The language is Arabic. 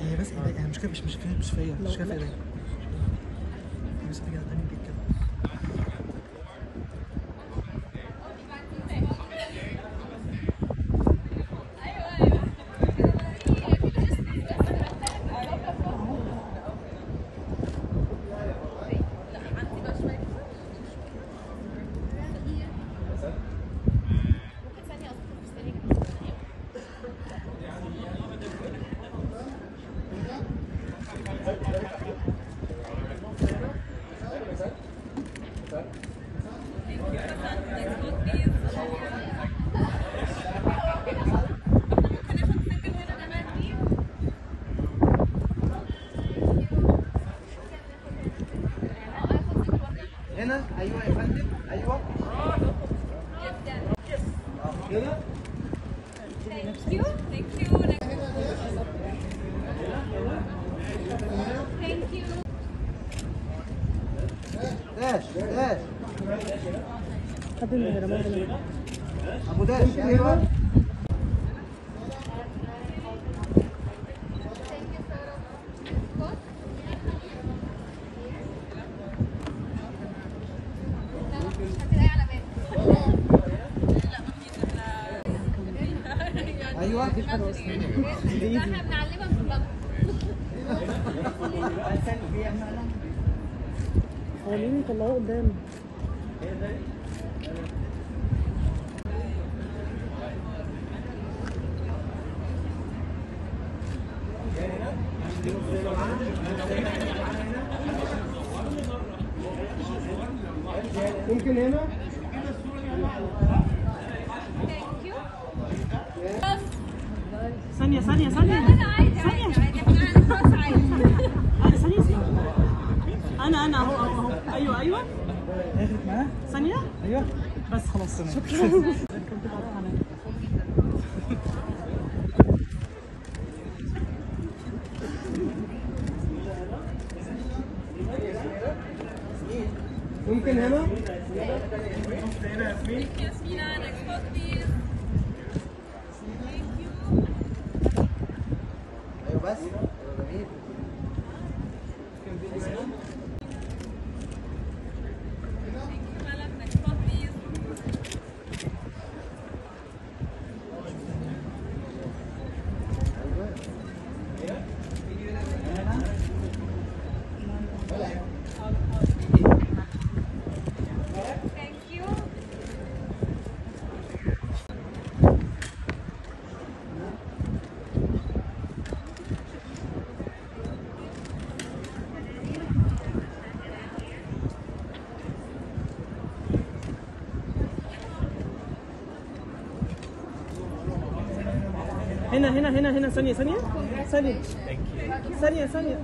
هي بس ايديا أنا مش كده مش مش مش فيا مش كده في ايديا بس كده هنا أيوه يا فندم أيوه كده Thank you. Thank you. Thank you. داش داش حد من الهرمات أيوه إحنا بنعلمها في الباب حوالين يطلعوه قدام ممكن هنا Thank you. ثانية ثانية ثانية. أنا عادي عادي عادي. إحنا خلاص عادي. أنا ثانية. ثانية. أنا أنا أهو أهو أهو. أيوه أيوه. هياخدك معاه؟ ثانية. أيوه. بس خلاص تمام. ممكن هنا؟ Yasmina, next photo هنا هنا هنا هنا ثانية ثانية ثانية. ثانية ثانية.